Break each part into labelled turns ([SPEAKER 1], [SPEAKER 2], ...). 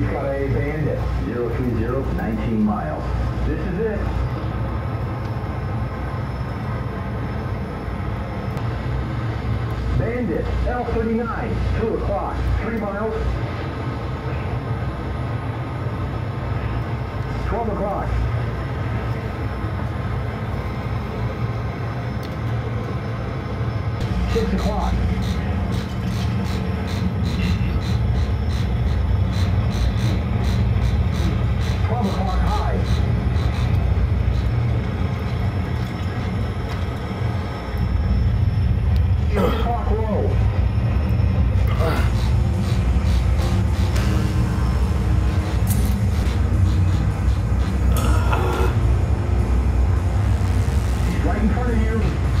[SPEAKER 1] Bandit. 030, 19 miles. This is it. Bandit, L39, 2 o'clock, 3 miles. 12 o'clock. Six o'clock. Right in front of you.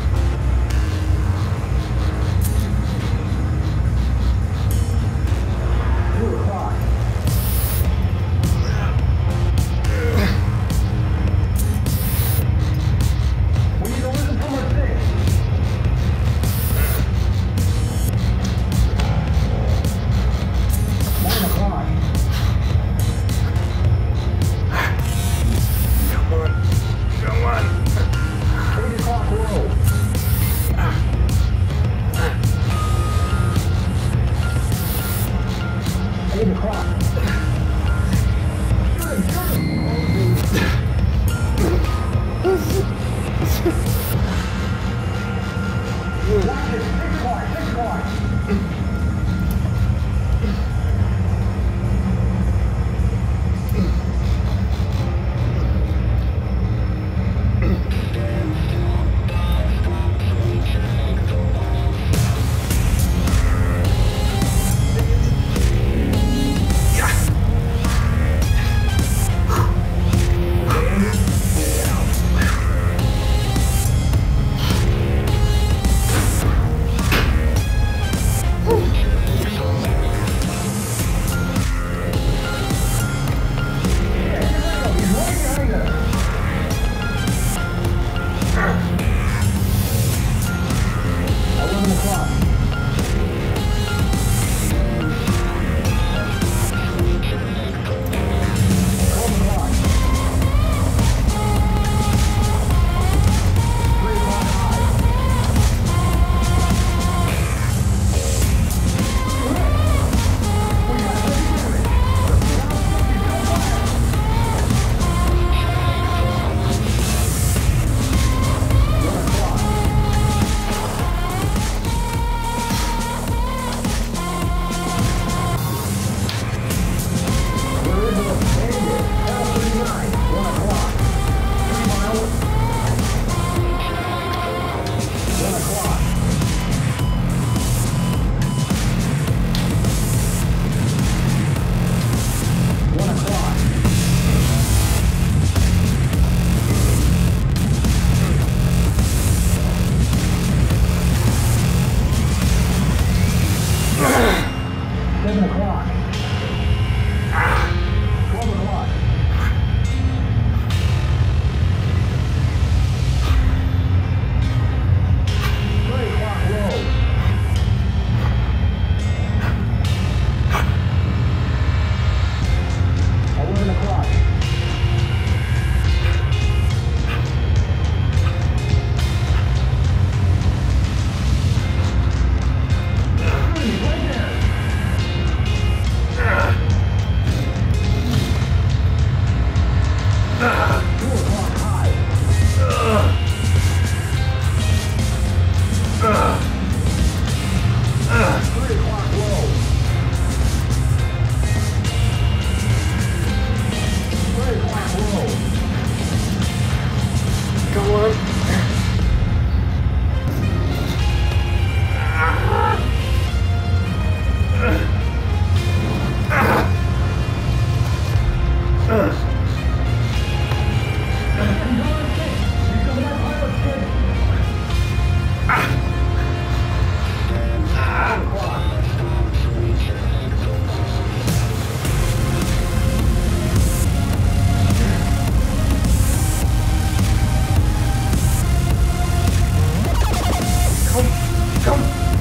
[SPEAKER 2] Come on.